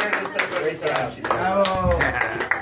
Great job. Bravo. Oh.